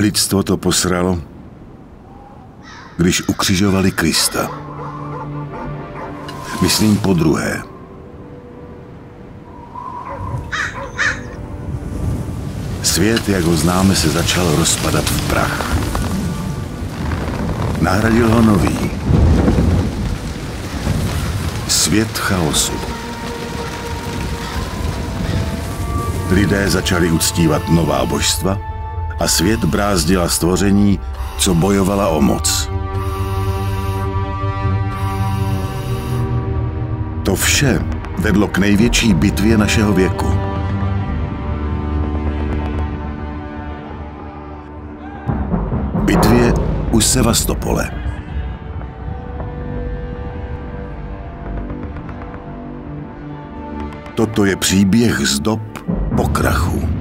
Lidstvo to posralo, když ukřižovali Krista. Myslím po druhé. Svět, jak ho známe, se začal rozpadat v prach. Nahradil ho nový. Svět chaosu. Lidé začali uctívat nová božstva a svět brázdila stvoření, co bojovala o moc. To vše vedlo k největší bitvě našeho věku. Bitvě u Sevastopole. Toto je příběh z dob po krachu.